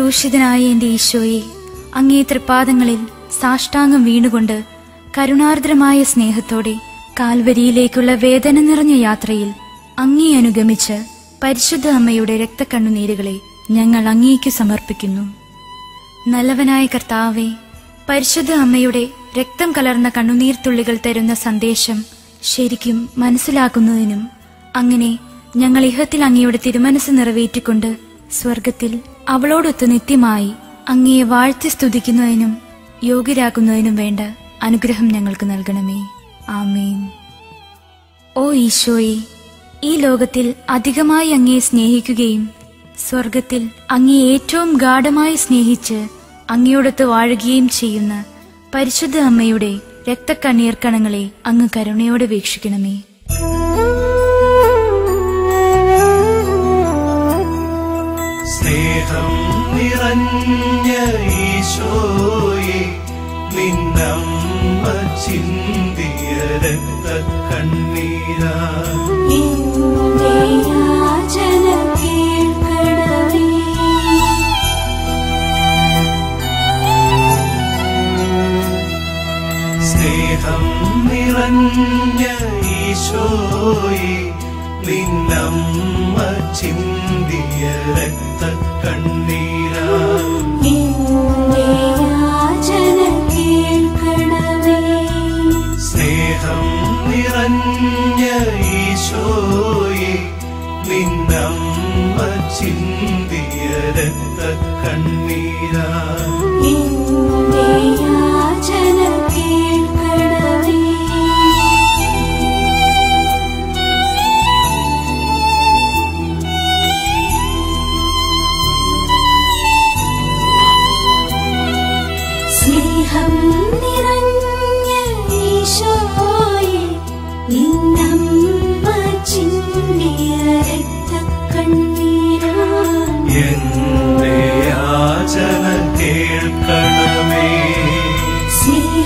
ക്രൂശിതനായ എന്റെ ഈശോയെ അങ്ങേ തൃപ്പാദങ്ങളിൽ സാഷ്ടാംഗം വീണുകൊണ്ട് കരുണാർദ്രമായ സ്നേഹത്തോടെ കാൽവരിയിലേക്കുള്ള വേദന നിറഞ്ഞ യാത്രയിൽ അങ്ങേ അനുഗമിച്ച് പരിശുദ്ധ അമ്മയുടെ രക്തക്കണ്ണുനീരുകളെ ഞങ്ങൾ അങ്ങേക്ക് സമർപ്പിക്കുന്നു. നല്ലവനായ കർത്താവെ പരിശുദ്ധ അമ്മയുടെ രക്തം കലർന്ന കണ്ണുനീർത്തുള്ളികൾ തരുന്ന സന്ദേശം ശരിക്കും മനസ്സിലാക്കുന്നതിനും അങ്ങനെ ഞങ്ങൾ ഇഹത്തിൽ അങ്ങയുടെ തിരുമനസ് നിറവേറ്റിക്കൊണ്ട് സ്വർഗത്തിൽ അവളോടൊത്ത് നിത്യമായി അങ്ങയെ വാഴ്ത്തി സ്തുതിക്കുന്നതിനും യോഗ്യരാക്കുന്നതിനും വേണ്ട അനുഗ്രഹം ഞങ്ങൾക്ക് നൽകണമേ. ആമേൻ. ഓ ഈശോയെ ഈ ലോകത്തിൽ അധികമായി അങ്ങയെ സ്നേഹിക്കുകയും സ്വർഗത്തിൽ അങ്ങയെ ഏറ്റവും ഗാഠമായി സ്നേഹിച്ച് അങ്ങയോടൊത്ത് വാഴുകയും ചെയ്യുന്ന പരിശുദ്ധ അമ്മയുടെ രക്തക്കണ്ണീർക്കണങ്ങളെ അങ്ങ് കരുണയോടെ വീക്ഷിക്കണമേ. സ്നേഹം നിറഞ്ഞ ഈശോയെ നിന്നമ്മ ചിന്തിയ രക്ത കണ്ണീരാ സ്നേഹം നിറഞ്ഞ ഈശോയെ നിന്നമ്മ ചിന്തിയ രക്ത കണ്ണീരാ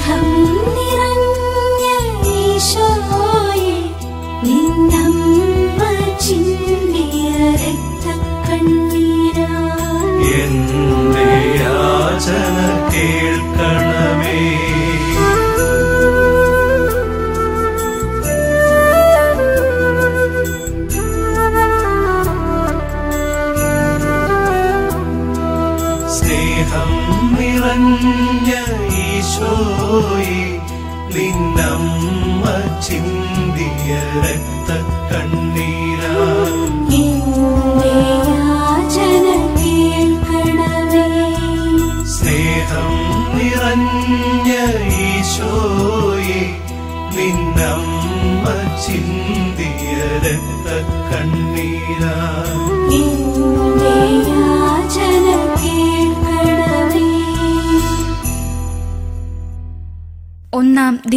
സ്നേഹം നിറഞ്ഞ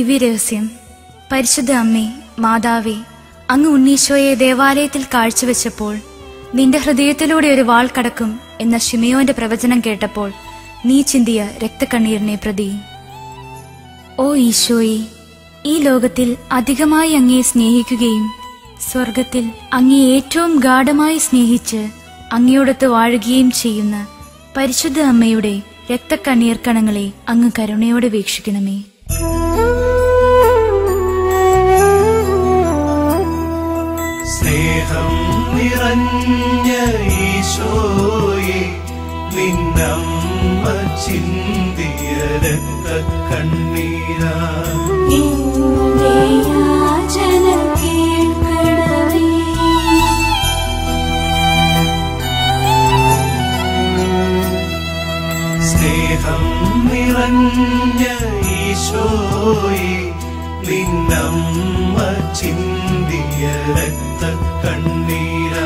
ദിവ്യരഹസ്യം. പരിശുദ്ധ അമ്മേ മാതാവേ അങ്ങ് ഉണ്ണീശോയെ ദേവാലയത്തിൽ കാഴ്ചവെച്ചപ്പോൾ നിന്റെ ഹൃദയത്തിലൂടെ ഒരു വാൾ കടക്കും എന്ന ഷിമയോന്റെ പ്രവചനം കേട്ടപ്പോൾ നീ ചിന്തിയ രക്തക്കണ്ണീരിനെ പ്രതി. ഓ ഈശോയെ ഈ ലോകത്തിൽ അധികമായി അങ്ങയെ സ്നേഹിക്കുകയും സ്വർഗത്തിൽ അങ്ങേ ഏറ്റവും ഗാഠമായി സ്നേഹിച്ച് അങ്ങയോടൊത്ത് വാഴുകയും ചെയ്യുന്ന പരിശുദ്ധ അമ്മയുടെ രക്തക്കണ്ണീർ കണങ്ങളെ അങ്ങ് കരുണയോടെ വീക്ഷിക്കണമേ. സ്നേഹം നിറഞ്ഞ ഈശോയെ നിന്നമ്മ ചിന്തിയ രക്ത കണ്ണീരാ സ്നേഹം നിറഞ്ഞ ഈശോയെ നിന്നമ്മ ചിന്തിയ രക്ത കണ്ണീരാ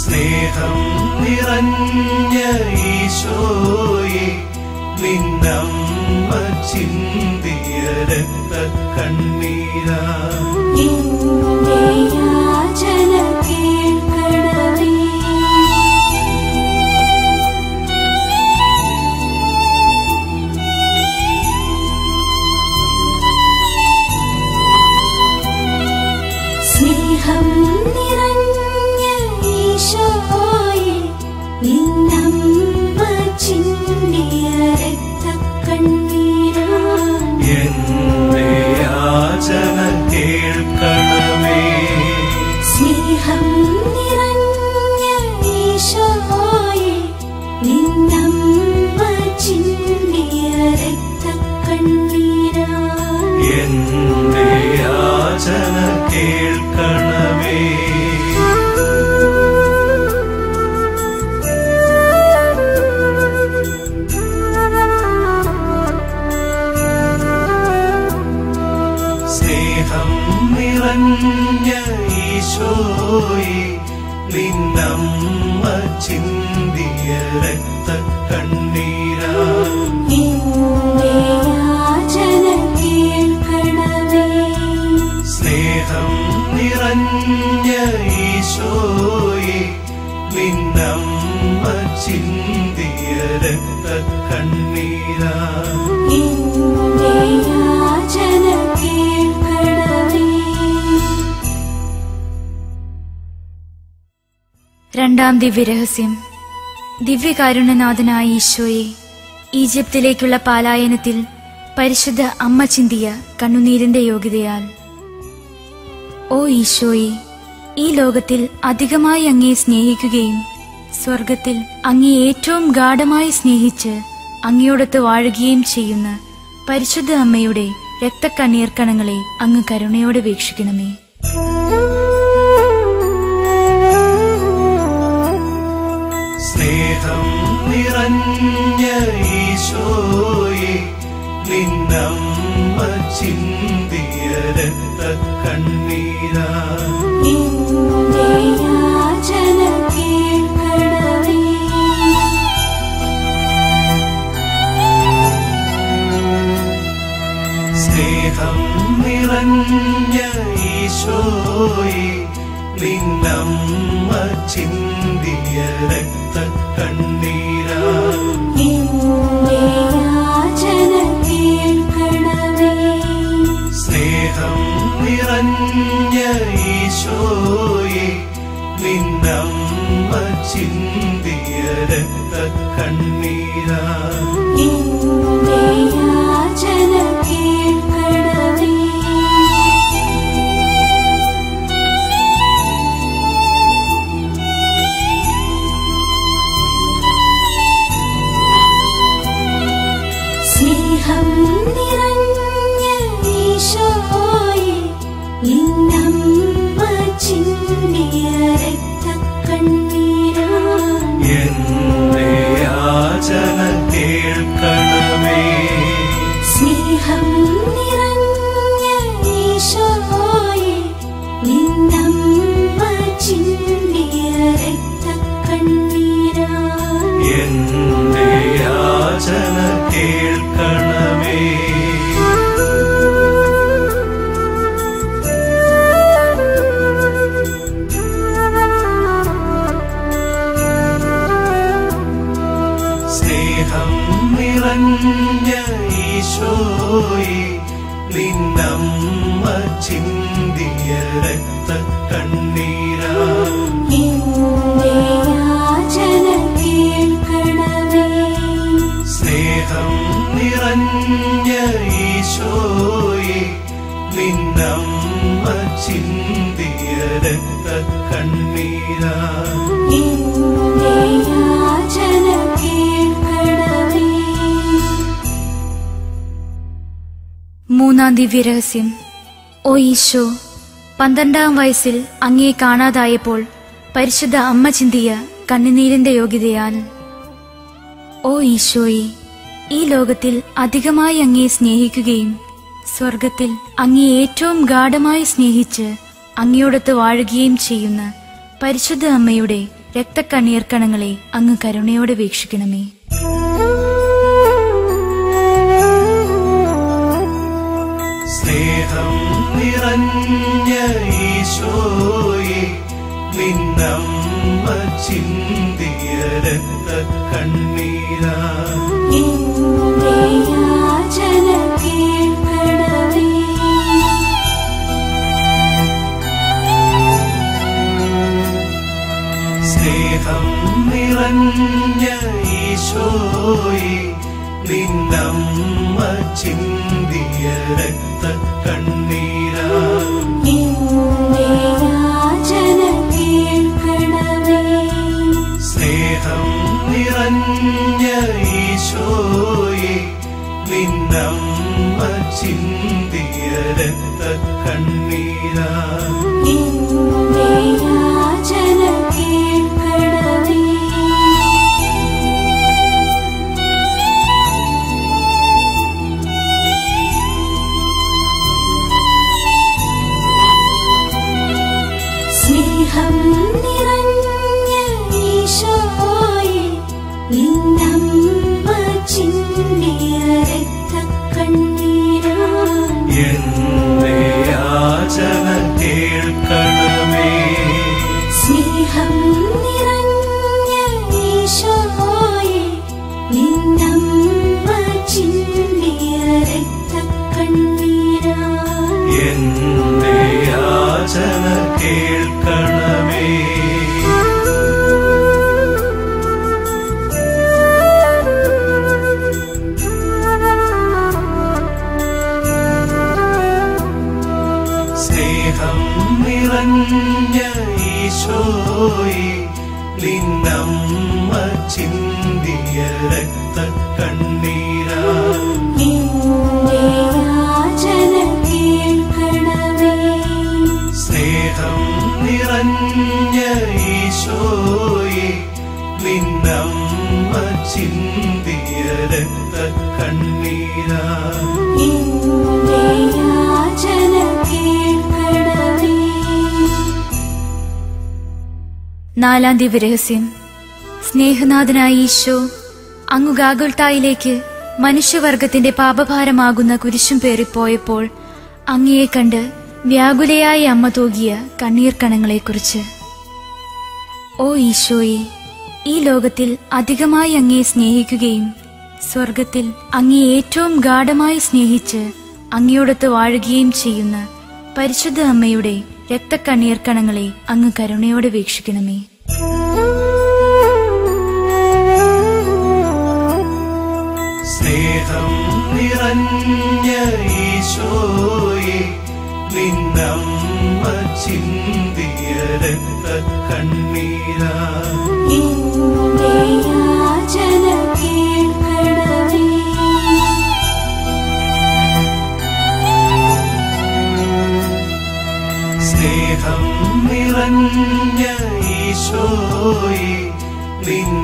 സ്നേഹം നിറഞ്ഞ ഈശോയെ നിന്നമ്മ ചിന്തിയ രക്ത കണ്ണീരാ എന്റെ സ്നേഹം രണ്ടാം ദിവ്യരഹസ്യം. ദിവ്യകാരുണ്യനാഥനായ ഈശോയെ ഈജിപ്തിലേക്കുള്ള പാലായനത്തിൽ പരിശുദ്ധ അമ്മ ചിന്തിയ കണ്ണുനീരിന്റെ യോഗ്യതയാൽ. ഓ ഈശോയെ ഈ ലോകത്തിൽ അധികമായി അങ്ങയെ സ്നേഹിക്കുകയും സ്വർഗത്തിൽ അങ്ങേ ഏറ്റവും ഗാഠമായി സ്നേഹിച്ച് അങ്ങയോടൊത്ത് വാഴുകയും ചെയ്യുന്ന പരിശുദ്ധ അമ്മയുടെ രക്തക്കണ്ണീർക്കണങ്ങളെ അങ്ങ് കരുണയോടെ വീക്ഷിക്കണമേ. സ്നേഹം നിറഞ്ഞ ഈശോയെ നിന്നമ്മ ചിന്തിയ രക്ത കണ്ണീരാ. സ്നേഹം നിറഞ്ഞ ഈശോയെ നിന്നമ്മ ചിന്തിയ യാചന കേൾക്കണമേ. സ്നേഹം നിറഞ്ഞ ഈശോയെ നിന്നമ്മ ചിന്തിയ രക്തക്കണ്ണീരാ എന്റെ മൂന്നാം ദിവ്യരഹസ്യം. ഓ ഈശോ പന്ത്രണ്ടാം വയസ്സിൽ അങ്ങയെ കാണാതായപ്പോൾ പരിശുദ്ധ അമ്മ ചിന്തിയ കണ്ണുനീരിന്റെ യോഗ്യതയാൽ. ഓ ഈശോയെ ഈ ലോകത്തിൽ അധികമായി അങ്ങയെ സ്നേഹിക്കുകയും സ്വർഗത്തിൽ അങ്ങേ ഏറ്റവും ഗാഠമായി സ്നേഹിച്ച് അങ്ങയോടൊത്ത് വാഴുകയും ചെയ്യുന്ന പരിശുദ്ധ അമ്മയുടെ രക്തക്കണ്ണീർക്കണങ്ങളെ അങ്ങ് കരുണയോടെ വീക്ഷിക്കണമേ. സ്നേഹം നിറഞ്ഞ ഈശോയെ നിന്നമ്മ ചിന്തിയ രക്ത കണ്ണീരാ സ്നേഹം നിറഞ്ഞ ഈശോയെ നിന്നമ്മ ചിന്തിയ രക്ത കണ്ണീരാ സ്നേഹം നിറഞ്ഞ ഈശോയെ നിന്നമ്മ ചിന്തിയ രക്ത കണ്ണീരാ സ്നേഹം നിറഞ്ഞ ഈശോയി നിന്നമ്മ ചിന്തിയ രക്ത കണ്ണീരാ സ്നേഹം നിറഞ്ഞ ഈശോയി നിന്നമ്മ ചിന്തിയ രക്ത കണ്ണീരാ നാലാം ദിവ്യരഹസ്യം സ്നേഹനാഥനായ ഈശോ അങ്ങു ഗാഗുൽത്തായിലേക്ക് മനുഷ്യവർഗത്തിന്റെ പാപഭാരമാകുന്ന കുരിശും പേറിപ്പോയപ്പോൾ അങ്ങയെ കണ്ട് വ്യാകുലയായ അമ്മ തൂകിയ കണ്ണീർ കണങ്ങളെക്കുറിച്ച് ഓ ഈശോയെ ഈ ലോകത്തിൽ അധികമായി അങ്ങയെ സ്നേഹിക്കുകയും സ്വർഗത്തിൽ അങ്ങയെ ഏറ്റവും ഗാഠമായി സ്നേഹിച്ച് അങ്ങയോടൊത്ത് വാഴുകയും ചെയ്യുന്ന പരിശുദ്ധ അമ്മയുടെ രക്തക്കണ്ണീർക്കണങ്ങളെ അങ്ങ് കരുണയോടെ വീക്ഷിക്കണമേ. സ്നേഹം നിറഞ്ഞ ഈശോയെ നിന്നമ്മ ചിന്തിയ രക്ത കണ്ണീരാ ഈശോയെ നിന്നമ്മ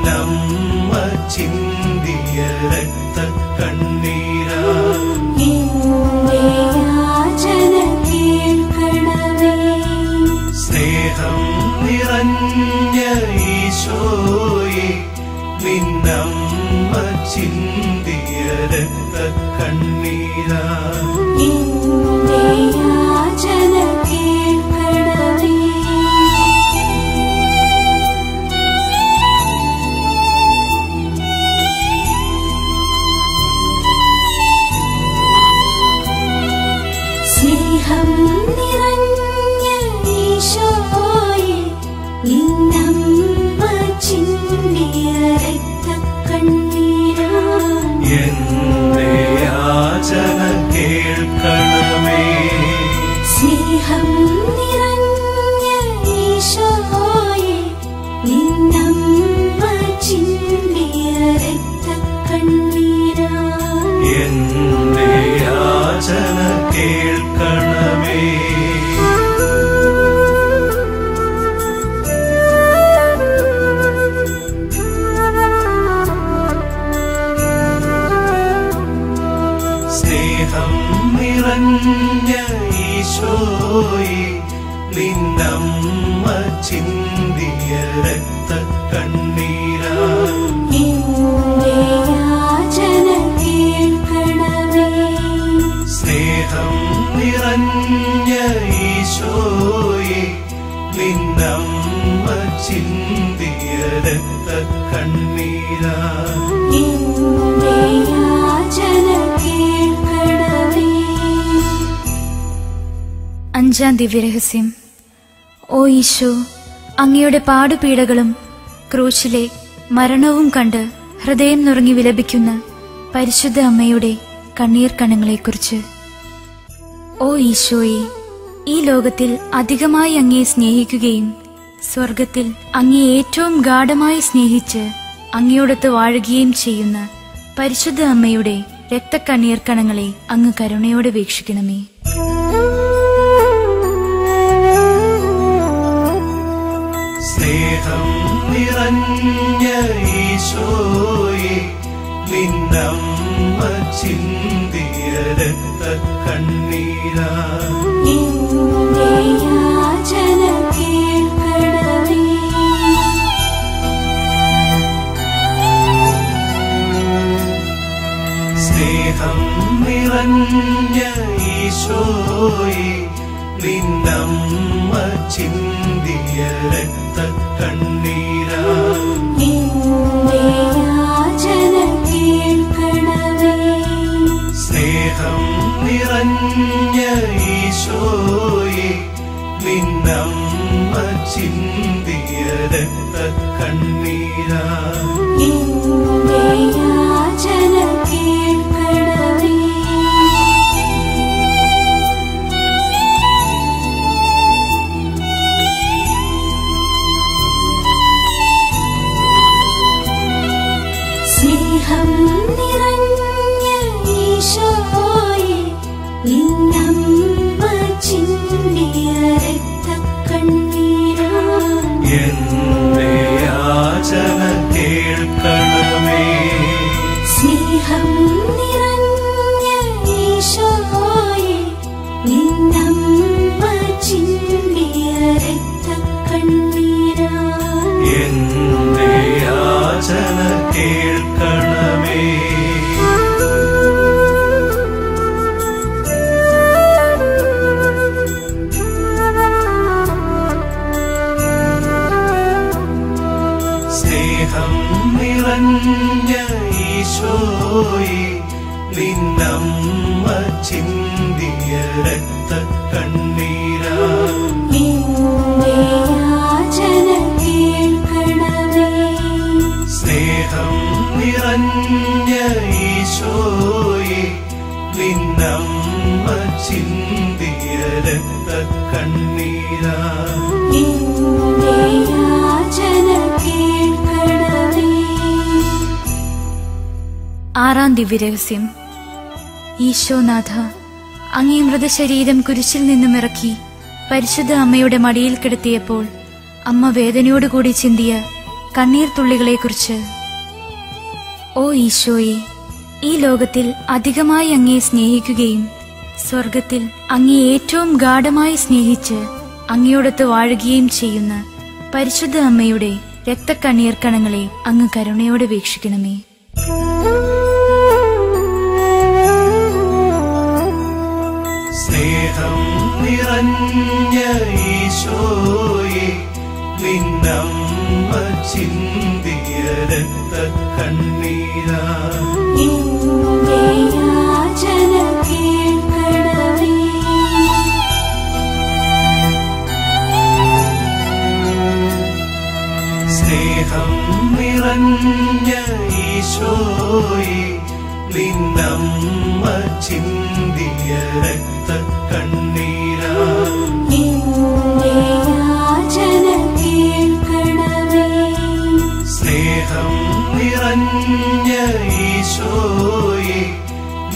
ദിവ്യരഹസ്യം. ഓ ഈശോ അങ്ങയുടെ പാടുപീഡകളും ക്രൂശിലെ മരണവും കണ്ട് ഹൃദയം നുറങ്ങി വിലപിക്കുന്ന പരിശുദ്ധ അമ്മയുടെ കണ്ണീർ കണങ്ങളെക്കുറിച്ച് ഓ ഈശോയെ ഈ ലോകത്തിൽ അധികമായി അങ്ങയെ സ്നേഹിക്കുകയും സ്വർഗത്തിൽ അങ്ങയെ ഏറ്റവും ഗാഠമായി സ്നേഹിച്ച് അങ്ങയോടൊത്ത് വാഴുകയും ചെയ്യുന്ന പരിശുദ്ധ അമ്മയുടെ രക്തക്കണ്ണീർ കണങ്ങളെ അങ്ങ് കരുണയോടെ വീക്ഷിക്കണമേ. നിറഞ്ഞ ഈശോയെ നിന്നമ്മ ചിന്തിയ രക്ത കണ്ണീരാ സ്നേഹം നിറഞ്ഞ ഈശോയെ നിന്നമ്മ ചിന്തിയ രക്ത നിറഞ്ഞ ഈശോയെ നിന്നമ്മ ചിന്തിയ രക്ത കണ്ണീരാ എന്റെ യാചന ദിവ്യരഹസ്യം. ഈശോനാഥ അങ്ങേ മൃതശരീരം കുരിശിൽ നിന്നും ഇറക്കി പരിശുദ്ധ അമ്മയുടെ മടിയിൽ കിടത്തിയപ്പോൾ അമ്മ വേദനയോടുകൂടി ചിന്തിയ കണ്ണീർ തുള്ളികളെക്കുറിച്ച്. ഓ ഈശോയെ ഈ ലോകത്തിൽ അധികമായി അങ്ങയെ സ്നേഹിക്കുകയും സ്വർഗത്തിൽ അങ്ങേ ഏറ്റവും ഗാഠമായി സ്നേഹിച്ച് അങ്ങയോടൊത്ത് വാഴുകയും ചെയ്യുന്ന പരിശുദ്ധ അമ്മയുടെ രക്തക്കണ്ണീർക്കണങ്ങളെ അങ്ങ് കരുണയോടെ വീക്ഷിക്കണമേ. നിറഞ്ഞ ഈശോയെ നിന്നമ്മ ചിന്തിയ രക്ത കണ്ണീരാ സ്നേഹം നിറഞ്ഞ ഈശോയെ നിന്നമ്മ ചിന്തിയ രക്ത കണ്ണീരാ സ്നേഹം നിറഞ്ഞ ഈശോയെ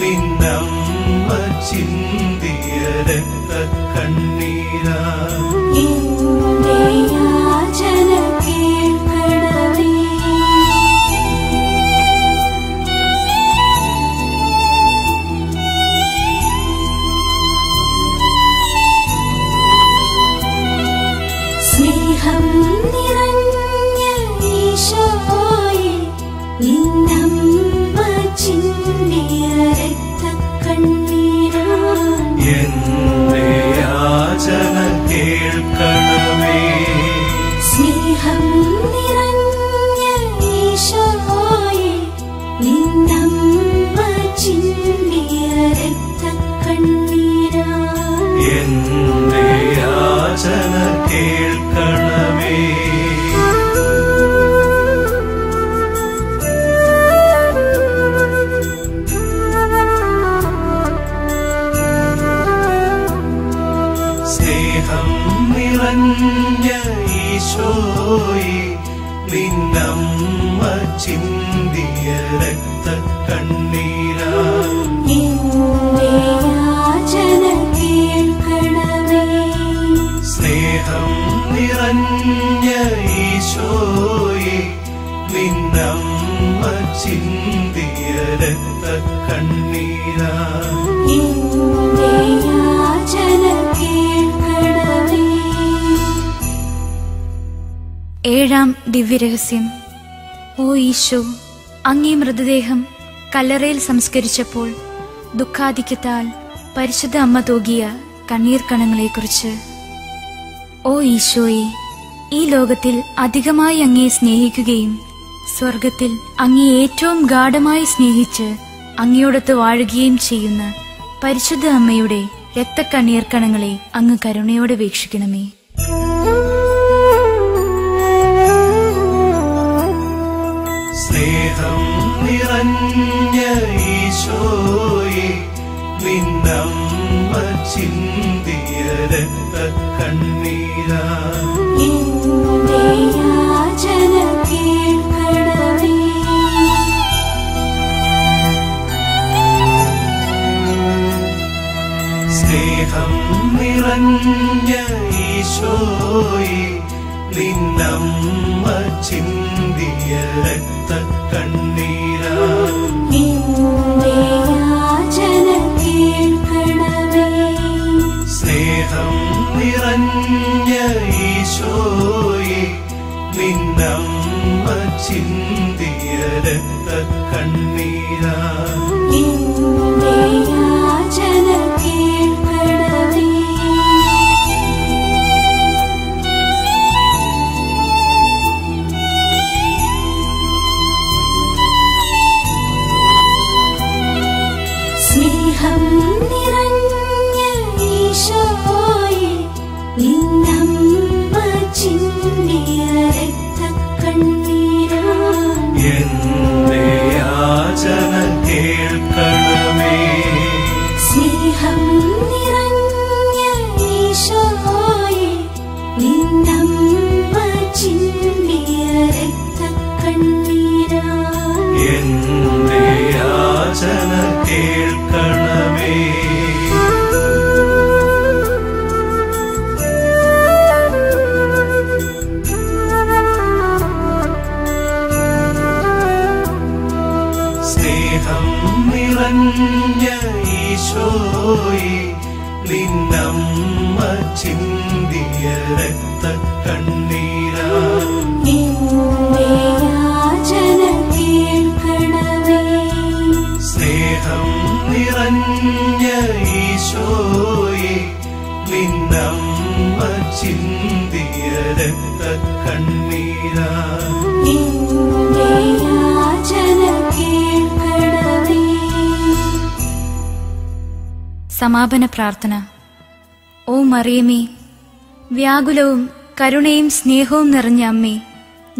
നിന്നമ്മ ചിന്തിയ രക്ത കണ്ണീരാ ഏഴാം ദിവ്യരഹസ്യം. ഓ ഈശോ അങ്ങേ മൃതദേഹം കല്ലറയിൽ സംസ്കരിച്ചപ്പോൾ ദുഃഖാധിക്യത്താൽ പരിശുദ്ധ അമ്മ തൂകിയ കണ്ണീർ കണങ്ങളെക്കുറിച്ച് ഓ ഈശോയെ ഈ ലോകത്തിൽ അധികമായി അങ്ങേ സ്നേഹിക്കുകയും സ്വർഗത്തിൽ അങ്ങേ ഏറ്റവും ഗാഠമായി സ്നേഹിച്ച് അങ്ങയോടൊത്ത് വാഴുകയും ചെയ്യുന്ന പരിശുദ്ധ അമ്മയുടെ രക്തക്കണ്ണീർക്കണങ്ങളെ അങ്ങ് കരുണയോടെ വീക്ഷിക്കണമേ. സ്നേഹം നിറഞ്ഞ ഈശോയെ നിന്നമ്മ ചിന്തിയ രക്ത സ്നേഹം നിറഞ്ഞ ഈശോയി നിന്നമ്മ ചിന്തിയ രക്ത കണ്ണീരാ സ്നേഹം നിറഞ്ഞ ഈശോയി നിന്നമ്മ ചിന്തിയ രക്ത കണ്ണീരാ നിറഞ്ഞ ഈശോയെ നിന്നമ്മ ചിന്തിയ രക്ത കണ്ണീരാ സ്നേഹം നിറഞ്ഞ ഈശോയെ നിന്നമ്മ ചിന്തിയ രക്ത കണ്ണീരാ എന്റെ സമാപന പ്രാർത്ഥന. ഓ മറിയമേ വ്യാകുലവും കരുണയും സ്നേഹവും നിറഞ്ഞ അമ്മേ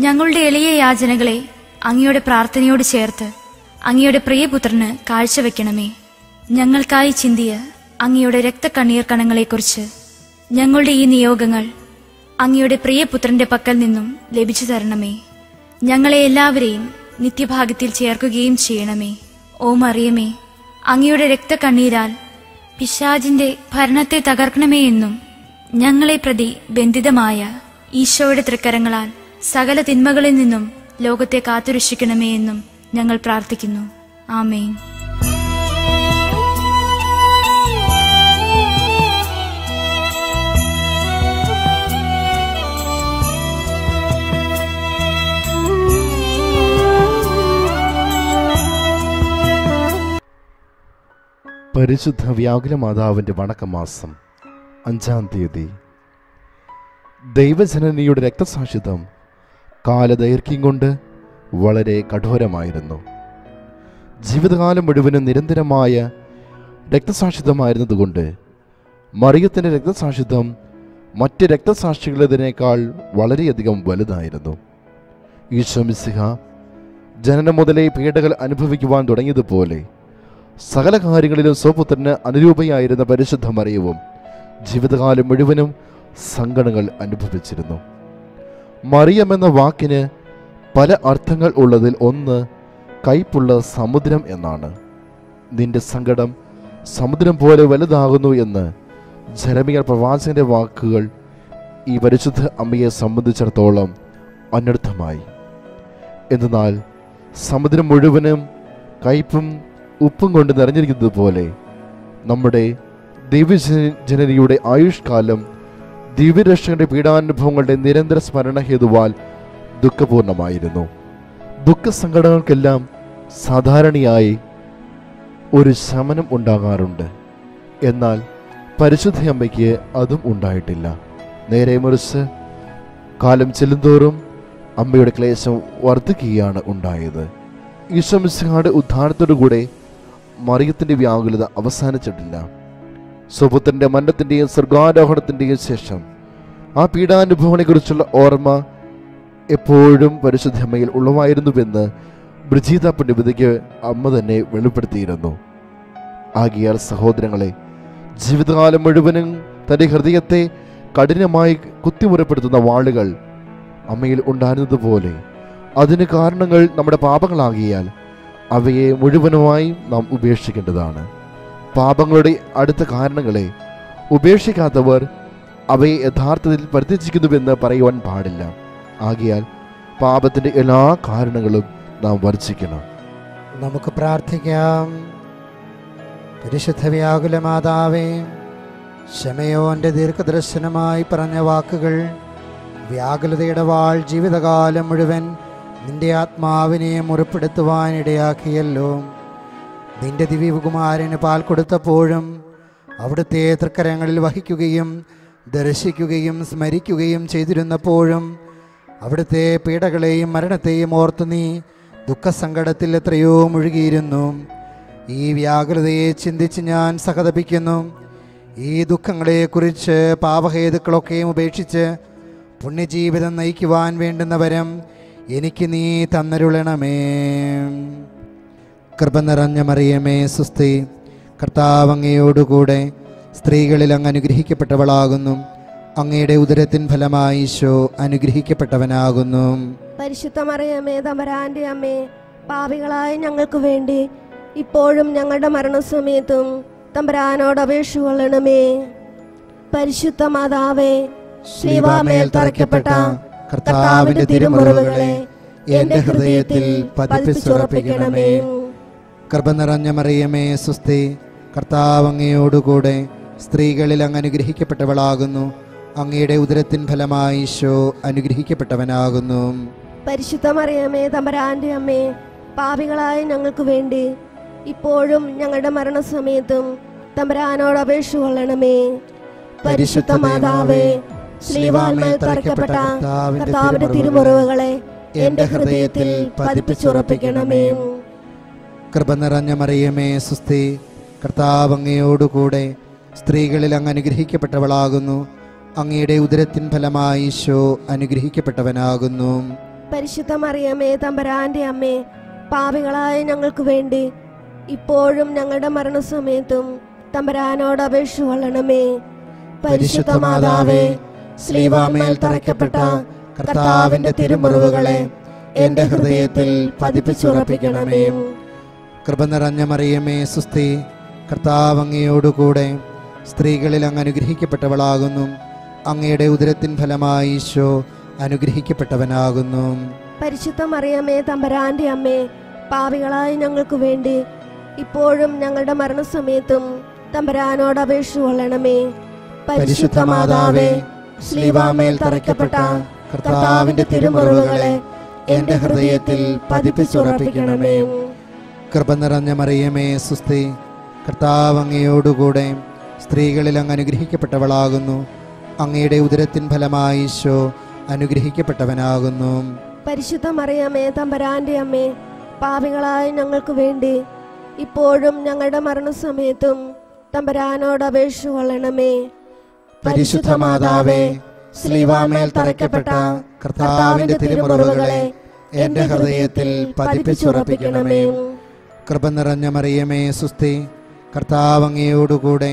ഞങ്ങളുടെ എളിയ യാചനകളെ അങ്ങയുടെ പ്രാർത്ഥനയോട് ചേർത്ത് അങ്ങയുടെ പ്രിയപുത്രന് കാഴ്ചവെക്കണമേ. ഞങ്ങൾക്കായി ചിന്തിയ അങ്ങയുടെ രക്തക്കണ്ണീർ കണങ്ങളെക്കുറിച്ച് ഞങ്ങളുടെ ഈ നിയോഗങ്ങൾ അങ്ങയുടെ പ്രിയപുത്രന്റെ പക്കൽ നിന്നും ലഭിച്ചു തരണമേ. ഞങ്ങളെ എല്ലാവരെയും നിത്യഭാഗത്തിൽ ചേർക്കുകയും ചെയ്യണമേ. ഓ മറിയമേ അങ്ങയുടെ രക്തക്കണ്ണീരാൽ പിശാജിന്റെ ഭരണത്തെ തകർക്കണമേ എന്നും ഞങ്ങളെ പ്രതി ബന്ധിതമായ ഈശോയുടെ തൃക്കരങ്ങളാൽ സകല തിന്മകളിൽ നിന്നും ലോകത്തെ കാത്തുരക്ഷിക്കണമേ എന്നും ഞങ്ങൾ പ്രാർത്ഥിക്കുന്നു. ആമേൻ. പരിശുദ്ധ വ്യാകുല മാതാവിന്റെ വണക്കമാസം അഞ്ചാം തീയതി. ദൈവജനനിയുടെ രക്തസാക്ഷിത്വം കാലദൈർഘ്യം കൊണ്ട് വളരെ കഠോരമായിരുന്നു. ജീവിതകാലം മുഴുവനും നിരന്തരമായ രക്തസാക്ഷിത്വമായിരുന്നതുകൊണ്ട് മറിയത്തിന്റെ രക്തസാക്ഷിത്വം മറ്റ് രക്തസാക്ഷികളതിനേക്കാൾ വളരെയധികം വലുതായിരുന്നു. ഈശോ മിസിഹ ജനനം മുതലേ പീഡകൾ അനുഭവിക്കുവാൻ തുടങ്ങിയതുപോലെ സകല കാര്യങ്ങളിലും സ്വപുത്രന് അനുരൂപയായിരുന്ന പരിശുദ്ധ മറിയവും ജീവിതകാലം മുഴുവനും സങ്കടങ്ങൾ അനുഭവിച്ചിരുന്നു. മറിയം എന്ന വാക്കിന് പല അർത്ഥങ്ങൾ ഉള്ളതിൽ ഒന്ന് കൈപ്പുള്ള സമുദ്രം എന്നാണ്. നിന്റെ സങ്കടം സമുദ്രം പോലെ വലുതാകുന്നു എന്ന് ജരമിയ പ്രവാചകന്റെ വാക്കുകൾ ഈ പരിശുദ്ധ അമ്മയെ സംബന്ധിച്ചിടത്തോളം അനർത്ഥമായി. എന്നാൽ സമുദ്രം മുഴുവനും കയ്പും ഉപ്പും കൊണ്ട് നിറഞ്ഞിരിക്കുന്നത് പോലെ നമ്മുടെ ദിവ്യജനനിയുടെ ആയുഷ്കാലം ദിവ്യരക്ഷകന്റെ പീഡാനുഭവങ്ങളുടെ നിരന്തര സ്മരണ ഹേതുവാൽ ദുഃഖപൂർണമായിരുന്നു. ദുഃഖസങ്കടങ്ങൾക്കെല്ലാം സാധാരണയായി ഒരു ശമനം ഉണ്ടാകാറുണ്ട്. എന്നാൽ പരിശുദ്ധ അമ്മയ്ക്ക് അതും ഉണ്ടായിട്ടില്ല. നേരെ മറിച്ച് കാലം ചെല്ലുന്തോറും അമ്മയുടെ ക്ലേശം വർദ്ധിക്കുകയാണ് ഉണ്ടായത്. ഈശ്വമിസ്ഹായുടെ ഉദ്ധാനത്തോടുകൂടെ മറിയത്തിന്റെ വ്യാകുലത അവസാനിച്ചിട്ടില്ല. സുപുത്രന്റെ മന്നത്തിന്റെയും സ്വർഗാരോഹണത്തിന്റെയും ശേഷം ആ പീഡാനുഭവങ്ങളെക്കുറിച്ചുള്ള ഓർമ്മ എപ്പോഴും പരിശുദ്ധമ്മയിൽ ഉളവായിരുന്നുവെന്ന് ബ്രിജീത പുണ്യവതിക്ക് അമ്മ തന്നെ വെളിപ്പെടുത്തിയിരുന്നു. ആകിയാൽ സഹോദരങ്ങളെ ജീവിതകാലം മുഴുവനും തന്റെ ഹൃദയത്തെ കഠിനമായി കുത്തിമുറപ്പെടുത്തുന്ന വാളുകൾ അമ്മയിൽ ഉണ്ടായിരുന്നതുപോലെ അതിന് കാരണങ്ങൾ നമ്മുടെ പാപങ്ങളാകിയാൽ അവയെ മുഴുവനുമായി നാം ഉപേക്ഷിക്കേണ്ടതാണ്. പാപങ്ങളുടെ അടുത്ത കാരണങ്ങളെ ഉപേക്ഷിക്കാത്തവർ അവയെ യഥാർത്ഥത്തിൽ വർദ്ധിച്ചിരിക്കുന്നുവെന്ന് പറയുവാൻ പാടില്ല. ആകിയാൽ പാപത്തിന്റെ എല്ലാ കാരണങ്ങളും നാം വർജിക്കണം. നമുക്ക് പ്രാർത്ഥിക്കാം. പരിശുദ്ധ വ്യാകുല മാതാവേ ശമയോന്റെ ദീർഘദർശനമായി പറഞ്ഞ വാക്കുകൾ വ്യാകുലതയുടെ വാൾ ജീവിതകാലം മുഴുവൻ നിന്റെ ആത്മാവിനെ മുറിപ്പെടുത്തുവാനിടയാക്കിയല്ലോ. നിന്റെ ദിവ്യകുമാരന് പാൽ കൊടുത്തപ്പോഴും അവിടുത്തെ തൃക്കരങ്ങളിൽ വഹിക്കുകയും ദർശിക്കുകയും സ്മരിക്കുകയും ചെയ്തിരുന്നപ്പോഴും അവിടുത്തെ പീഡകളെയും മരണത്തെയും ഓർത്ത് നീ ദുഃഖസങ്കടത്തിൽ എത്രയോ മുഴുകിയിരുന്നു. ഈ വ്യാകൃതയെ ചിന്തിച്ച് ഞാൻ സഹതപിക്കുന്നു. ഈ ദുഃഖങ്ങളെക്കുറിച്ച് പാപഹേതുക്കളൊക്കെയും ഉപേക്ഷിച്ച് പുണ്യജീവിതം നയിക്കുവാൻ വേണ്ടുന്ന വരം എനിക്ക് നീ തന്നരുളണമേ. കൃപ നിറഞ്ഞ മറിയമേ സുസ്തി കർത്താവങ്ങയോടുകൂടെ സ്ത്രീകളിൽ അങ്ങ് അനുഗ്രഹിക്കപ്പെട്ടവളാകുന്നു. അങ്ങയുടെ ഉദരത്തിൻ ഫലമായി ഈശോ അനുഗ്രഹിക്കപ്പെട്ടവനാകുന്നു. പരിശുദ്ധ മറിയമേ തമ്പരാന്റെ അമ്മേ പാപികളായ ഞങ്ങൾക്ക് വേണ്ടി ഇപ്പോഴും ഞങ്ങളുടെ മരണസമയത്തും തമ്പരാനോട് അപേക്ഷ കൊള്ളണമേ. പരിശുദ്ധ മാതാവേ ശിവാമേൽ തറയ്ക്കപ്പെട്ട കർത്താവിന്റെ തിരുമുറിവുകളെ എന്റെ ഹൃദയത്തിൽ പതിപ്പിച്ചുറപ്പിക്കണമേ. കൃപ നിറഞ്ഞ മറിയമേ സുസ്തി കർത്താവ് അങ്ങയോടുകൂടെ സ്ത്രീകളിൽ അങ്ങ് അനുഗ്രഹിക്കപ്പെട്ടവളാകുന്നു. അങ്ങയുടെ ഉദരത്തിൻ ഫലമായി ഈശോ അനുഗ്രഹിക്കപ്പെട്ടവനാകുന്നു. പരിശുദ്ധ മറിയമേ തമ്പരാന്റെ അമ്മേ പാപികളായ ഞങ്ങൾക്ക് വേണ്ടി ഇപ്പോഴും ഞങ്ങളുടെ മരണസമയത്തും തമ്പരാനോട് അപേക്ഷ കൊള്ളണമേ. പരിശുദ്ധ മാതാവേ തറയ്ക്കപ്പെട്ട കർത്താവിന്റെ തിരുമുറിവുകളെ എന്റെ ഹൃദയത്തിൽ പതിപ്പിച്ചുറപ്പിക്കണമേ. കൃപ നിറഞ്ഞ മറിയമേ സുസ്തി കർത്താവ് അങ്ങയോടുകൂടെ സ്ത്രീകളിൽ അങ്ങ് അനുഗ്രഹിക്കപ്പെട്ടവളാകുന്നു. അങ്ങയുടെ ഉദരത്തിൻ ഫലമായി ഈശോ അനുഗ്രഹിക്കപ്പെട്ടവനാകുന്നു. പരിശുദ്ധ മറിയമേ തമ്പരാന്റെ അമ്മേ പാപികളായ ഞങ്ങൾക്ക് വേണ്ടി ഇപ്പോഴും ഞങ്ങളുടെ മരണസമയത്തും തമ്പരാനോട് അപേക്ഷ കൊള്ളണമേ. പരിശുദ്ധ മാതാവേ ശ്രീവാമേൽ തറയ്ക്കപ്പെട്ട കർത്താവിന്റെ തിരുമുറിവുകളെ എന്റെ ഹൃദയത്തിൽ പതിപ്പിച്ചുറപ്പിക്കണമേ. കൃപ നിറഞ്ഞ മറിയമേ സുസ്തി കർത്താവ് അങ്ങയോടുകൂടെ സ്ത്രീകളിൽ അങ്ങ് അനുഗ്രഹിക്കപ്പെട്ടവളാകുന്നു. അങ്ങയുടെ ഉദരത്തിൻ ഫലമായി ഈശോ അനുഗ്രഹിക്കപ്പെട്ടവനാകുന്നു. പരിശുദ്ധ മറിയമേ തമ്പരാന്റെ അമ്മേ പാപികളായ ഞങ്ങൾക്ക് വേണ്ടി ഇപ്പോഴും ഞങ്ങളുടെ മരണസമയത്തും തമ്പരാനോട് അപേക്ഷ കൊള്ളണമേ. പരിശുദ്ധ മാതാവേ ശ്രീവാമേൽ തറയ്ക്കപ്പെട്ട കർത്താവിന്റെ തിരുമുറിവുകളെ എന്റെ ഹൃദയത്തിൽ പതിപ്പിച്ചുറപ്പിക്കണമേ. കൃപ നിറഞ്ഞ മറിയമേ സുസ്തി കർത്താവ് അങ്ങയോടുകൂടെ സ്ത്രീകളിൽ അങ്ങ് അനുഗ്രഹിക്കപ്പെട്ടവളാകുന്നു. അങ്ങയുടെ ഉദരത്തിൻ ഫലമായി ഈശോ അനുഗ്രഹിക്കപ്പെട്ടവനാകുന്നു. പരിശുദ്ധ മറിയമേ തമ്പരാന്റെ അമ്മേ പാപികളായ ഞങ്ങൾക്ക് വേണ്ടി ഇപ്പോഴും ഞങ്ങളുടെ മരണസമയത്തും തമ്പരാനോട് അപേക്ഷ കൊള്ളണമേ. പരിശുദ്ധ മാതാവേ ശ്രീവാമേൽ തറയ്ക്കപ്പെട്ട കർത്താവിന്റെ തിരുമുറവുകളെ എന്റെ ഹൃദയത്തിൽ പതിപ്പിച്ചുറപ്പിക്കണമേ. കൃപ നിറഞ്ഞ മറിയമേ സുസ്തി കർത്താവ് അങ്ങയോടുകൂടെ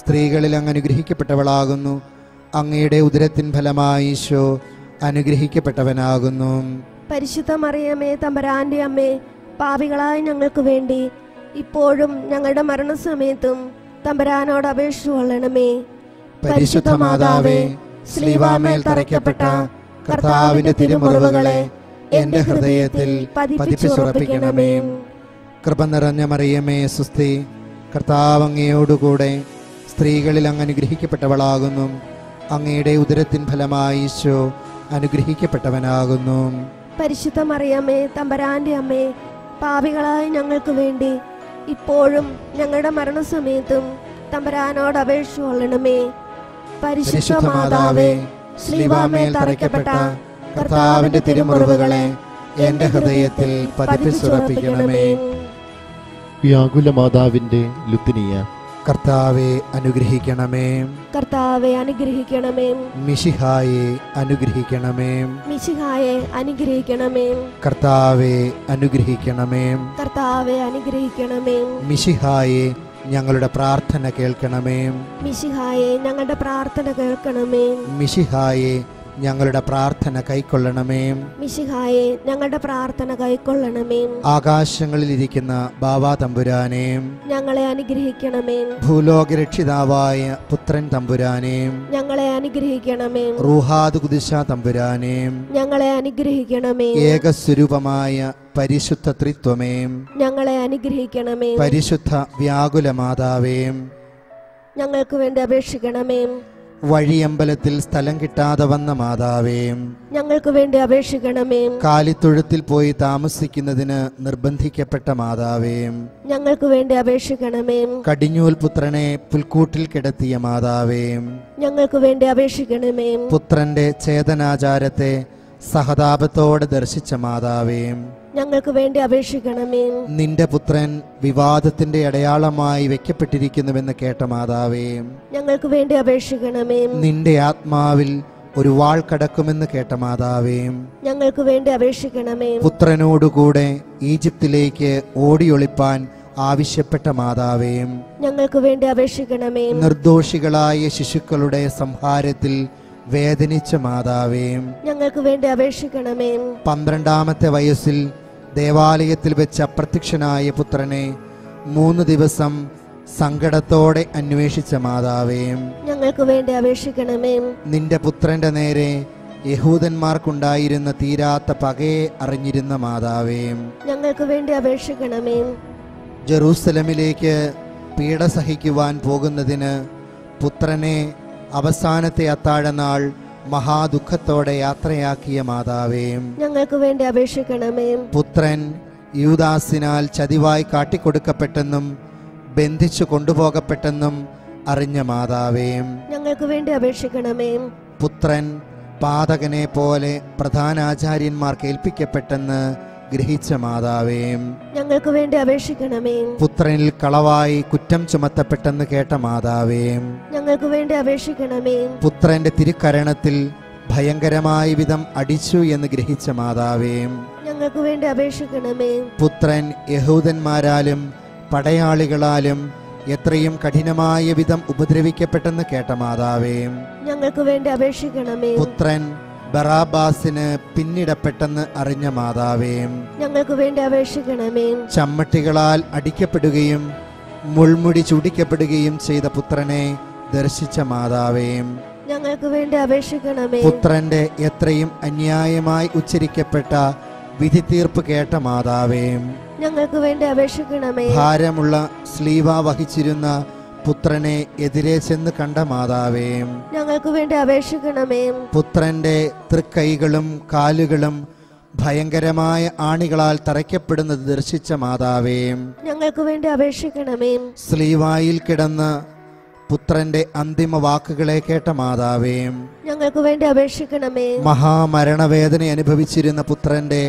സ്ത്രീകളിൽ അങ്ങ് അനുഗ്രഹിക്കപ്പെട്ടവളാകുന്നു. അങ്ങയുടെ ഉദരത്തിൻ ഫലമായി ഈശോ അനുഗ്രഹിക്കപ്പെട്ടവനാകുന്നു. പരിശുദ്ധ മറിയമേ തമ്പരാന്റെ അമ്മേ പാപികളായ ഞങ്ങൾക്ക് വേണ്ടി ഇപ്പോഴും ഞങ്ങളുടെ മരണസമയത്തും തമ്പരാനോട് അപേക്ഷ കൊള്ളണമേ. പരിശുദ്ധ മാതാവേ ശ്രീവാമേൽ തറയ്ക്കപ്പെട്ട കർത്താവിന്റെ തിരുമുറവുകളെ എന്റെ ഹൃദയത്തിൽ പതിപ്പിച്ചുറപ്പിക്കണമേ. കൃപ നിറഞ്ഞ മറിയമേ സുസ്തി കർത്താവ് അങ്ങയോടുകൂടെ സ്ത്രീകളിൽ അങ്ങ് അനുഗ്രഹിക്കപ്പെട്ടവളാകുന്നു. അങ്ങയുടെ ഉദരത്തിൻ ഫലമായി ഈശോ അനുഗ്രഹിക്കപ്പെട്ടവനാകുന്നു. പരിശുദ്ധ മറിയമ്മേ തമ്പരാന്റെ അമ്മേ പാപികളായ ഞങ്ങൾക്ക് വേണ്ടി ഇപ്പോഴും ഞങ്ങളുടെ മരണസമയത്തും തമ്പരാനോട് അപേക്ഷ കൊള്ളണമേ. പരിശുദ്ധ മാതാവേ ശ്രീവാമേൽ തറയ്ക്കപ്പെട്ട കർത്താവിന്റെ തിരുമുറിവുകളെ എന്റെ ഹൃദയത്തിൽ പതിപ്പിച്ചുറപ്പിക്കണമേ. വ്യാകുല മാതാവിന്റെ ലുത്തിനിയ. കർത്താവെ അനുഗ്രഹിക്കണമേ. കർത്താവെ അനുഗ്രഹിക്കണമേ. മിഷിഹായെ അനുഗ്രഹിക്കണമേ. മിശിഹായെ അനുഗ്രഹിക്കണമേ. കർത്താവെ അനുഗ്രഹിക്കണമേ. കർത്താവെ അനുഗ്രഹിക്കണമേ. മിഷിഹായെ ഞങ്ങളുടെ പ്രാർത്ഥന കേൾക്കണമേ. മിശിഹായെ ഞങ്ങളുടെ പ്രാർത്ഥന കേൾക്കണമേ. മിഷിഹായെ ഞങ്ങളുടെ പ്രാർത്ഥന കൈക്കൊള്ളണമേ. മിശിഹായെ ഞങ്ങളുടെ പ്രാർത്ഥന കൈക്കൊള്ളണമേ. ആകാശങ്ങളിൽ ഇരിക്കുന്ന ബാബാ തമ്പുരാനെ. ഞങ്ങളെ അനുഗ്രഹിക്കണമേ. ഭൂലോക രക്ഷിതാവായ പുത്രൻ തമ്പുരാനെ. ഞങ്ങളെ അനുഗ്രഹിക്കണമേ. റൂഹാദ് കുദിശ തമ്പുരാനെ. ഞങ്ങളെ അനുഗ്രഹിക്കണമേ. ഏകസ്വരൂപമായ പരിശുദ്ധ ത്രിത്വമേ. ഞങ്ങളെ അനുഗ്രഹിക്കണമേ. പരിശുദ്ധ വ്യാകുല മാതാവേ ഞങ്ങൾക്ക് വേണ്ടി അപേക്ഷിക്കണമേ. വഴിയമ്പലത്തിൽ സ്ഥലം കിട്ടാതെ വന്ന മാതാവേ ഞങ്ങൾക്ക് വേണ്ടി അപേക്ഷിക്കണമേ. കാലിത്തൊഴുത്തിൽ പോയി താമസിക്കുന്നതിന് നിർബന്ധിക്കപ്പെട്ട മാതാവേ ഞങ്ങൾക്ക് വേണ്ടി അപേക്ഷിക്കണമേ. കടിഞ്ഞൂൽ പുത്രനെ പുൽക്കൂട്ടിൽ കിടത്തിയ മാതാവേ ഞങ്ങൾക്ക് വേണ്ടി അപേക്ഷിക്കണമേ. പുത്രന്റെ ചേതനാചാരത്തെ സഹതാപത്തോടെ ദർശിച്ച മാതാവേ ഞങ്ങൾക്ക് വേണ്ടി അപേക്ഷിക്കണമേ. നിന്റെ പുത്രൻ വിവാദത്തിന്റെ അടയാളമായി വെക്കപ്പെട്ടിരിക്കുന്നുവെന്ന് കേട്ട മാതാവേ. ഞങ്ങൾക്ക് വേണ്ടി അപേക്ഷിക്കണമേ. നിന്റെ ആത്മാവിൽ ഒരു വാൾ കടക്കുമെന്ന് കേട്ട മാതാവേ. ഞങ്ങൾക്ക് വേണ്ടി അപേക്ഷിക്കണമേ. പുത്രനോടുകൂടെ ഈജിപ്തിലേക്ക് ഓടിയൊളിപ്പാൻ ആവശ്യപ്പെട്ട മാതാവേ. ഞങ്ങൾക്ക് വേണ്ടി അപേക്ഷിക്കണമേ. നിർദോഷികളായ ശിശുക്കളുടെ സംഹാരത്തിൽ വേദനിച്ച മാതാവേ. ഞങ്ങൾക്ക് വേണ്ടി അപേക്ഷിക്കണമേ. പന്ത്രണ്ടാമത്തെ വയസ്സിൽ ദേവാലയത്തിൽ വെച്ച് അപ്രത്യക്ഷനായ പുത്രനെ മൂന്ന് ദിവസം സങ്കടത്തോടെ അന്വേഷിച്ച മാതാവേ ഞങ്ങൾക്ക് വേണ്ടി അപേക്ഷിക്കണമേ. നിന്റെ പുത്രന്റെ നേരെ യഹൂദന്മാർക്കുണ്ടായിരുന്ന തീരാത്ത പകയെ അറിഞ്ഞിരുന്ന മാതാവേ ഞങ്ങൾക്ക് വേണ്ടി അപേക്ഷിക്കണമേ. ജെറൂസലമിലേക്ക് പീഡ സഹിക്കുവാൻ പോകുന്നതിന് പുത്രനെ അവസാനത്തെ അത്താഴനാൾ മഹാദുഃഖത്തോടെ യാത്രയാക്കിയ മാതാവേ ഞങ്ങൾക്ക് വേണ്ടി അപേക്ഷിക്കണമേ. പുത്രൻ യൂദാസിനാൽ ചതിവായി കാട്ടിക്കൊടുക്കപ്പെട്ടെന്നും ബന്ധിച്ചു കൊണ്ടുപോകപ്പെട്ടെന്നും അറിഞ്ഞ മാതാവേ ഞങ്ങൾക്ക് വേണ്ടി അപേക്ഷിക്കണമേ. പുത്രൻ പാതകനെ പോലെ പ്രധാനാചാര്യന്മാർക്ക് ഏൽപ്പിക്കപ്പെട്ടെന്ന് ഗ്രഹിച്ച മാതാവേ ഞങ്ങൾക്ക് വേണ്ടി അപേക്ഷിക്കണമേ. പുത്രനിൽ കളവായി കുറ്റം ചുമത്തപ്പെട്ടെന്ന് കേട്ട മാതാവേ ഞങ്ങൾക്ക് വേണ്ടി അപേക്ഷിക്കണമേ. പുത്രന്റെ തിരുക്കരണത്തിൽ ഭയങ്കരമായ വിധം അടിച്ചു എന്ന് ഗ്രഹിച്ച മാതാവേ ഞങ്ങൾക്ക് വേണ്ടി അപേക്ഷിക്കണമേ. പുത്രൻ യഹൂദന്മാരാലും പടയാളികളാലും എത്രയും കഠിനമായ വിധം ഉപദ്രവിക്കപ്പെട്ടെന്ന് കേട്ട മാതാവേ ഞങ്ങൾക്ക് വേണ്ടി അപേക്ഷിക്കണമേ. പുത്രൻ ബറാബാസിന് പിന്നിടപ്പെട്ടെന്ന് അറിഞ്ഞ മാതാവേ ഞങ്ങൾക്ക് വേണ്ടി അപേക്ഷിക്കണമേ. ചമ്മട്ടികളാൽ അടിക്കപ്പെടുകയും മുൾമുടി ചൂടിക്കപ്പെടുകയും ചെയ്ത പുത്രനെ ദർശിച്ച മാതാവേ ഞങ്ങൾക്ക് വേണ്ടി അപേക്ഷിക്കണമേ. പുത്രന്റെ എത്രയും അന്യായമായി ഉച്ചരിക്കപ്പെട്ട വിധി തീർപ്പ് കേട്ട മാതാവേ ഞങ്ങൾക്ക് വേണ്ടി അപേക്ഷിക്കണമേ. ഭാരമുള്ള സ്ലീവ വഹിച്ചിരുന്ന പുത്രനെ എതിരെ ചെന്ന് കണ്ട മാതാവേ ഞങ്ങൾക്ക് വേണ്ടി അപേക്ഷിക്കണമേ. പുത്രന്റെ തൃക്കൈകളും കാലുകളും ഭയങ്കരമായ ആണികളാൽ തറയ്ക്കപ്പെടുന്നത് ദർശിച്ച മാതാവേ ഞങ്ങൾക്ക് വേണ്ടി അപേക്ഷിക്കണമേ. സ്ലീവായിൽ കിടന്ന് പുത്രന്റെ അന്തിമ വാക്കുകളെ കേട്ട മാതാവേ ഞങ്ങൾക്ക് വേണ്ടി അപേക്ഷിക്കണമേ. മഹാമരണവേദന അനുഭവിച്ചിരുന്ന പുത്രന്റെ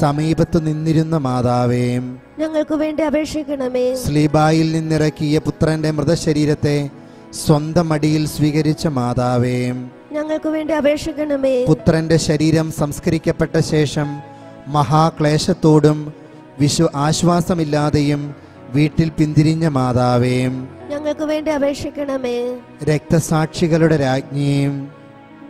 സമീപത്ത് നിന്നിരുന്ന മാതാവേ ഞങ്ങൾക്ക് വേണ്ടി അപേക്ഷിക്കണമേ. സ്ലീബായിൽ നിന്നിറക്കിയ പുത്രന്റെ മൃതശരീരത്തെ സ്വന്തം അടിയിൽ സ്വീകരിച്ച മാതാവേ ഞങ്ങൾക്ക് വേണ്ടി അപേക്ഷിക്കണമേ. പുത്രന്റെ ശരീരം സംസ്കരിക്കപ്പെട്ട ശേഷം മഹാക്ലേശത്തോടും വിശ്വ ആശ്വാസമില്ലാതെയും വീട്ടിൽ പിന്തിരിഞ്ഞ മാതാവേയും ഞങ്ങൾക്ക് വേണ്ടി അപേക്ഷിക്കണമേ. രക്തസാക്ഷികളുടെ രാജ്ഞിയും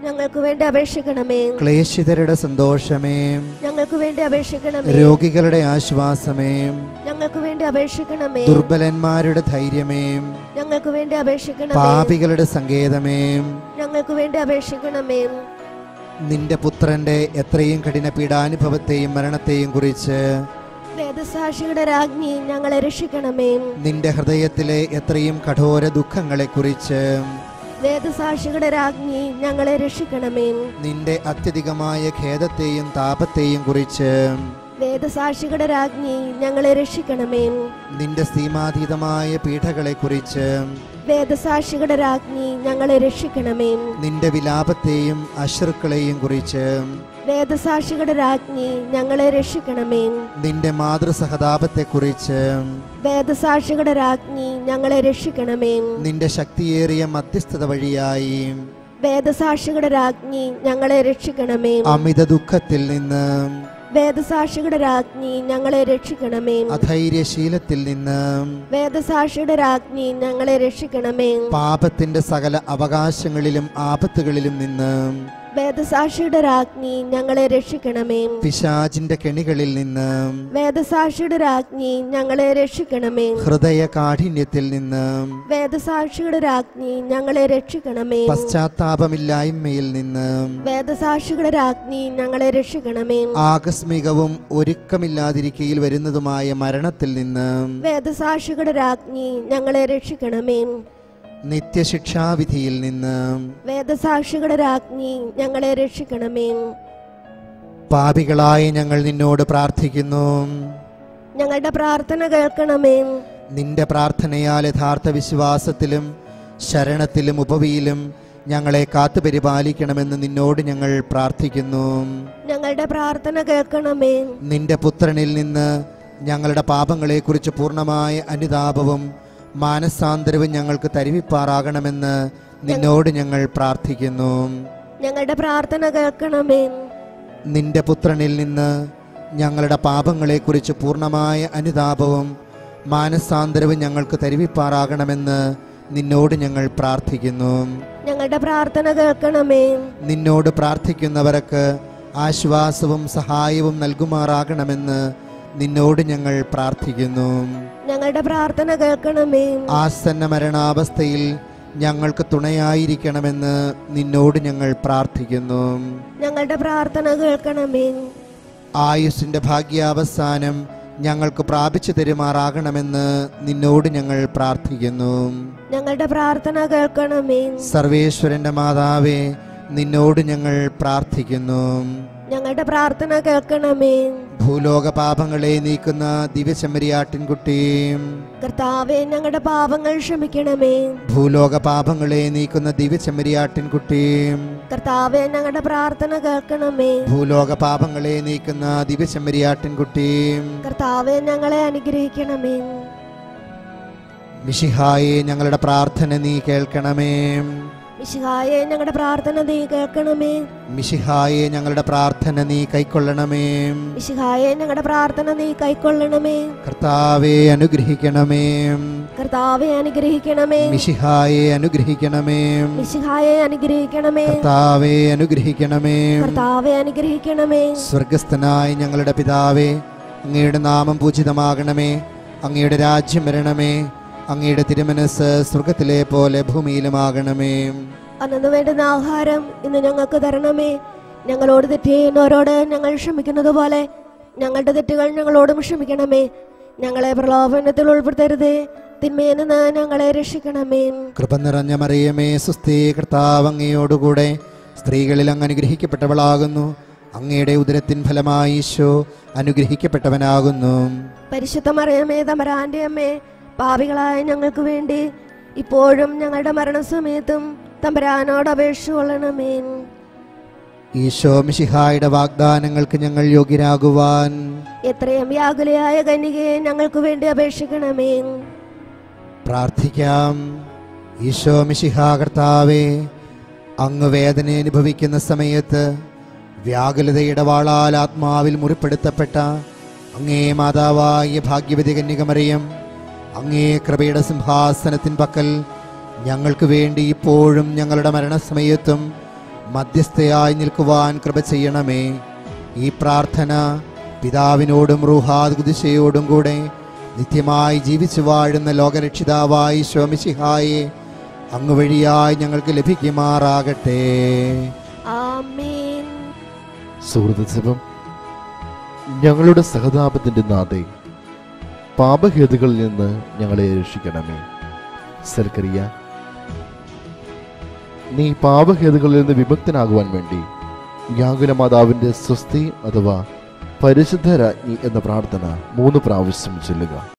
ഞങ്ങൾക്ക് വേണ്ടി അപേക്ഷിക്കണമേ. ക്ലേശിതരുടെ സന്തോഷമേ. ഞങ്ങൾക്ക് വേണ്ടി അപേക്ഷിക്കണമേ. രോഗികളുടെ ആശ്വാസമേ. ഞങ്ങൾക്ക് വേണ്ടി അപേക്ഷിക്കണമേ. ദുർബലന്മാരുടെ ധൈര്യമേ. ഞങ്ങൾക്ക് വേണ്ടി അപേക്ഷിക്കണമേ. പാപികളുടെ സങ്കേതമേ. ഞങ്ങൾക്ക് വേണ്ടി അപേക്ഷിക്കണമേ. നിന്റെ പുത്രന്റെ എത്രയും കഠിന പീഡാനുഭവത്തെയും മരണത്തെയും കുറിച്ച് വേദസാക്ഷിയുടെ രാജ്ഞി ഞങ്ങളെ രക്ഷിക്കണമേ. നിന്റെ ഹൃദയത്തിലെ എത്രയും കഠോര ദുഃഖങ്ങളെ കുറിച്ച് വേദസാക്ഷിയുടെ രാജ്ഞി ഞങ്ങളെ രക്ഷിക്കണമേ. നിന്റെ അത്യധികമായ ഖേദത്തെയും താപത്തെയും കുറിച്ച് വേദസാക്ഷികളുടെ രാജ്ഞി ഞങ്ങളെ രക്ഷിക്കണമേ. നിന്റെ സീമാതീതമായ പീഠകളെ കുറിച്ച് വേദസാക്ഷികളുടെ രാജ്ഞി ഞങ്ങളെ രക്ഷിക്കണമേ. നിന്റെ വിലാപത്തെയും അശ്രുക്കളെയും കുറിച്ച് വേദസാക്ഷിയുടെ രാജ്ഞി ഞങ്ങളെ രക്ഷിക്കണമേ. നിന്റെ മാതൃസഹതാപത്തെക്കുറിച്ച് വേദസാക്ഷികളുടെ രാജ്ഞി ഞങ്ങളെ രക്ഷിക്കണമേ. നിന്റെ ശക്തിയേറിയ മധ്യസ്ഥത വഴിയായി വേദസാക്ഷികളുടെ രാജ്ഞി ഞങ്ങളെ രക്ഷിക്കണമേ. അമിത ദുഃഖത്തിൽ നിന്ന് വേദസാക്ഷിയുടെ രാജ്ഞി ഞങ്ങളെ രക്ഷിക്കണമേ. അധൈര്യശീലത്തിൽ നിന്ന് വേദസാക്ഷിയുടെ രാജ്ഞി ഞങ്ങളെ രക്ഷിക്കണമേ. പാപത്തിന്റെ സകല അവകാശങ്ങളിലും ആപത്തുകളിലും നിന്ന് വേദസാക്ഷിയുടെ രാജ്ഞി ഞങ്ങളെ രക്ഷിക്കണമേ. പിശാചിന്റെ കെണികളിൽ നിന്ന് വേദസാക്ഷിയുടെ രാജ്ഞി ഞങ്ങളെ രക്ഷിക്കണമേ. ഹൃദയ കാഠിന്യത്തിൽ നിന്ന് വേദസാക്ഷിയുടെ രാജ്ഞി ഞങ്ങളെ രക്ഷിക്കണമേ. പശ്ചാത്താപമില്ലായ്മയിൽ നിന്ന് വേദസാക്ഷിയുടെ രാജ്ഞി ഞങ്ങളെ രക്ഷിക്കണമേ. ആകസ്മികവും ഒരുക്കമില്ലാതിരിക്കയിൽ വരുന്നതുമായ മരണത്തിൽ നിന്ന് വേദസാക്ഷിയുടെ രാജ്ഞി ഞങ്ങളെ രക്ഷിക്കണമേ. നിത്യശിക്ഷാവിധിയിൽ നിന്ന് വേദസാക്ഷികളുടെ രാജ്ഞി ഞങ്ങളെ രക്ഷിക്കണമേ. പാപികളായി ഞങ്ങൾ നിന്നോട് പ്രാർത്ഥിക്കുന്നു. ഞങ്ങളുടെ പ്രാർത്ഥന കേൾക്കണമേ. നിന്റെ പ്രാർത്ഥനയാൽ യഥാർത്ഥ വിശ്വാസത്തിലും ശരണത്തിലും ഉപവിയിലും ഞങ്ങളെ കാത്തു പരിപാലിക്കണമെന്ന് നിന്നോട് ഞങ്ങൾ പ്രാർത്ഥിക്കുന്നു. ഞങ്ങളുടെ പ്രാർത്ഥന കേൾക്കണമേ. നിന്റെ പുത്രനിൽ നിന്ന് ഞങ്ങളുടെ പാപങ്ങളെക്കുറിച്ച് പൂർണമായ അനുതാപവും മാനസാന്തരവും ഞങ്ങൾക്ക് തരുവിപ്പാറാകണമെന്ന് നിന്നോട് ഞങ്ങൾ പ്രാർത്ഥിക്കുന്നു. ഞങ്ങളുടെ പ്രാർത്ഥന കേൾക്കണമേ. നിന്റെ പുത്രനിൽ നിന്ന് ഞങ്ങളുടെ പാപങ്ങളെക്കുറിച്ച് പൂർണമായ അനുതാപവും മാനസാന്തരവും ഞങ്ങൾക്ക് തരുവിപ്പാറാകണമെന്ന് നിന്നോട് ഞങ്ങൾ പ്രാർത്ഥിക്കുന്നു. ഞങ്ങളുടെ പ്രാർത്ഥന കേൾക്കണമേ. നിന്നോട് പ്രാർത്ഥിക്കുന്നവർക്ക് ആശ്വാസവും സഹായവും നൽകുമാറാകണമെന്ന് നിന്നോട് ഞങ്ങൾ പ്രാർത്ഥിക്കുന്നു. ഞങ്ങളുടെ പ്രാർത്ഥന കേൾക്കണമേ. ആസന്ന മരണാവസ്ഥയിൽ ഞങ്ങൾക്ക് തുണയായിരിക്കണമെന്ന് നിന്നോട് ഞങ്ങൾ പ്രാർത്ഥിക്കുന്നു. ഞങ്ങളുടെ പ്രാർത്ഥന കേൾക്കണമേ. ആയുസിന്റെ ഭാഗ്യാവസാനം ഞങ്ങൾക്ക് പ്രാപിച്ചു തരുമാറാകണമെന്ന് നിന്നോട് ഞങ്ങൾ പ്രാർത്ഥിക്കുന്നു. ഞങ്ങളുടെ പ്രാർത്ഥന കേൾക്കണമേ. സർവേശ്വരന്റെ മാതാവേ നിന്നോട് ഞങ്ങൾ പ്രാർത്ഥിക്കുന്നു. ഞങ്ങളുടെ പ്രാർത്ഥന കേൾക്കണമേ. ഭൂലോക പാപങ്ങളെ നീക്കുന്ന ദിവ്യശമരിയാട്ടിൻകുട്ടി കർത്താവെ ഞങ്ങളുടെ പാപങ്ങൾ ക്ഷമിക്കണമേ. ഭൂലോക പാപങ്ങളെ നീക്കുന്ന ദിവ്യശമരിയാട്ടിൻകുട്ടി കർത്താവെ ഞങ്ങളുടെ പ്രാർത്ഥന കേൾക്കണമേ. ഭൂലോക പാപങ്ങളെ നീക്കുന്ന ദിവ്യശമരിയാട്ടിൻകുട്ടി കർത്താവെ ഞങ്ങളെ അനുഗ്രഹിക്കണമേ. മിഷിഹായെ ഞങ്ങളുടെ പ്രാർത്ഥന നീ കേൾക്കണമേ. മിശിഹായെ ഞങ്ങളുടെ പ്രാർത്ഥന നീ കേൾക്കണമേ. മിശിഹായെ ഞങ്ങളുടെ പ്രാർത്ഥന നീ കൈക്കൊള്ളണമേ. മിശിഹായെ ഞങ്ങളുടെ പ്രാർത്ഥന നീ കൈക്കൊള്ളണമേ. കർത്താവെ അനുഗ്രഹിക്കണമേ. കർത്താവെ അനുഗ്രഹിക്കണമേ. മിശിഹായെ അനുഗ്രഹിക്കണമേ. മിശിഹായെ അനുഗ്രഹിക്കണമേ. കർത്താവെ അനുഗ്രഹിക്കണമേ. കർത്താവെ അനുഗ്രഹിക്കണമേ. സ്വർഗസ്ഥനായ ഞങ്ങളുടെ പിതാവേ അങ്ങയുടെ നാമം പൂജിതമാകണമേ. അങ്ങയുടെ രാജ്യം വരണമേ. അങ്ങയുടെ തിരുമനസ് സ്വർഗത്തിലെ പോലെ ഭൂമിയിലുമാകണമേ. അന്നു വേണ്ടുന്ന ആഹാരം ഇന്ന് ഞങ്ങൾക്ക് തരണമേ. ഞങ്ങളോട് തെറ്റ് ചെയ്യുന്നവരോട് ഞങ്ങൾ ക്ഷമിക്കുന്നത് പോലെ ഞങ്ങളുടെ തെറ്റുകൾ ഞങ്ങളോടും ക്ഷമിക്കണമേ. ഞങ്ങളെ പ്രലോഭനത്തിൽ ഉൾപ്പെടുത്തരുതേ. തിന്മയിൽ നിന്ന് ഞങ്ങളെ രക്ഷിക്കണമേ. കൃപ നിറഞ്ഞ മറിയമേ സുസ്ഥീ കർത്താവ് അങ്ങയോടുകൂടെ സ്ത്രീകളിൽ അങ്ങ് അനുഗ്രഹിക്കപ്പെട്ടവളാകുന്നു. അങ്ങയുടെ ഉദരത്തിൻ ഫലമായി ഈശോ അനുഗ്രഹിക്കപ്പെട്ടവനാകുന്നു. പരിശുദ്ധ മറിയമേ തമരാന്റെ അമ്മേ പാപികളായ ഞങ്ങൾക്ക് വേണ്ടി ഇപ്പോഴും ഞങ്ങളുടെ മരണസമയത്തും തമ്പരാനോട് അപേക്ഷ കൊള്ളണമേൻ. ഈശോ മിശിഹായുടെ വാഗ്ദാനങ്ങൾക്ക് ഞങ്ങൾ യോഗ്യരാകുവാൻ. എത്രയും വ്യാകുലയായ കന്യകയെ ഞങ്ങൾക്ക് വേണ്ടി അപേക്ഷിക്കണമേ പ്രാർത്ഥിക്കാം. ഈശോ മിശിഹാ കർത്താവേ അങ്ങ് വേദന അനുഭവിക്കുന്ന സമയത്ത് വ്യാകുലതയുടെ വാളാൽ ആത്മാവിൽ മുറിപ്പെടുത്തപ്പെട്ട അങ്ങേ മാതാവായ ഭാഗ്യവതി കന്യകമറിയം അങ്ങേ കൃപയുടെ സിംഹാസനത്തിൻ പക്കൽ ഞങ്ങൾക്ക് വേണ്ടി ഇപ്പോഴും ഞങ്ങളുടെ മരണസമയത്തും മധ്യസ്ഥയായി നിൽക്കുവാൻ കൃപ ചെയ്യണമേ. ഈ പ്രാർത്ഥന പിതാവിനോടും റൂഹാദ് കുതിശയോടും കൂടെ നിത്യമായി ജീവിച്ചു വാഴുന്ന ലോകരക്ഷിതാവായി ശോമിശിഹായെ അങ്ങ് വഴിയായി ഞങ്ങൾക്ക് ലഭിക്കുമാറാകട്ടെ. ആമേൻ. സുഹൃത്ത് ഞങ്ങളുടെ സഹതാപത്തിന്റെ നാഥേ പാപഹേതുകളിൽ നിന്ന് ഞങ്ങളെ രക്ഷിക്കണമേ. സർക്കറിയ നീ പാപഹേതുകളിൽ നിന്ന് വിമുക്തനാകുവാൻ വേണ്ടി വ്യാകുല മാതാവിന്റെ സ്വസ്തി അഥവാ പരിശുദ്ധ രാജ്ഞി എന്ന പ്രാർത്ഥന മൂന്ന് പ്രാവശ്യം ചൊല്ലുക.